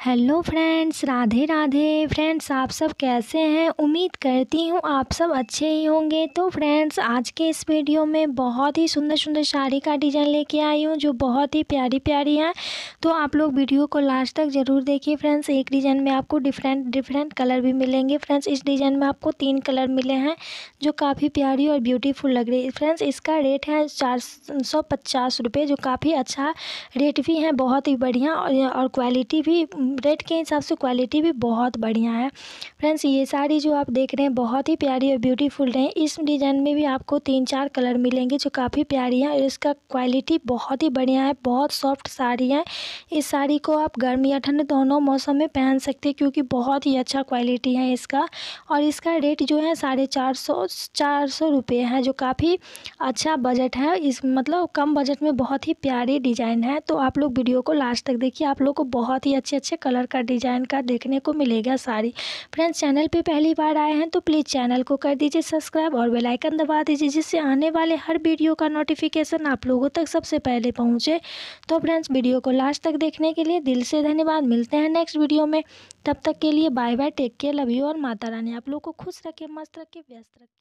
Hello friends, Radhe Radhe. Friends, आप सब कैसे हैं? उम्मीद करती हूँ आप सब अच्छे ही होंगे। तो फ्रेंड्स, आज के इस वीडियो में बहुत ही सुंदर सुंदर साड़ी का डिज़ाइन लेके आई हूँ, जो बहुत ही प्यारी प्यारी हैं। तो आप लोग वीडियो को लास्ट तक ज़रूर देखिए फ्रेंड्स। एक डिज़ाइन में आपको डिफरेंट डिफरेंट कलर भी मिलेंगे फ्रेंड्स। इस डिज़ाइन में आपको तीन कलर मिले हैं, जो काफ़ी प्यारी और ब्यूटीफुल लग रही है। फ्रेंड्स, इसका रेट है चार सौ पचास रुपये, जो काफ़ी अच्छा रेट भी है, बहुत ही बढ़िया और क्वालिटी भी, रेट के हिसाब से क्वालिटी भी बहुत बढ़िया है। फ्रेंड्स, ये साड़ी जो आप देख रहे हैं, बहुत ही प्यारी और ब्यूटीफुल रहे इस डिज़ाइन में भी आपको तीन, चार कलर मिलेंगे, जो काफ़ी प्यारी है और इसका क्वालिटी बहुत ही बढ़िया है, बहुत सॉफ्ट साड़ी है। इस साड़ी को आप गर्म या ठंड दोनों मौसम में पहन सकते हैं, क्योंकि बहुत ही अच्छा क्वालिटी है इसका। और इसका रेट जो है साढ़े चार सौ चार सौ रुपये है, जो काफ़ी अच्छा बजट है। इस मतलब कम बजट में बहुत ही प्यारी डिज़ाइन है। तो आप लोग वीडियो को लास्ट तक देखिए। आप लोग को बहुत ही अच्छे अच्छे कलर का डिज़ाइन का देखने को मिलेगा साड़ी। फ्रेंड्स चैनल पर पहली बार आए हैं तो प्लीज़ चैनल को कर दीजिए सब्सक्राइब और बेलाइकन दबा दीजिए, जिससे आने वाले हर वीडियो का नोटिफिकेशन आप लोगों तक सबसे पहले पहुँचे। तो फ्रेंड्स वीडियो को लास्ट तक देखने के लिए दिल से धन्यवाद। मिलते हैं नेक्स्ट वीडियो में। तब तक के लिए bye bye take care love you और माता रानी। आप लोग को खुश रखे, मस्त रखे, व्यस्त रखे।